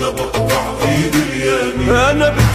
أنا بقطع ايد اليمين أنا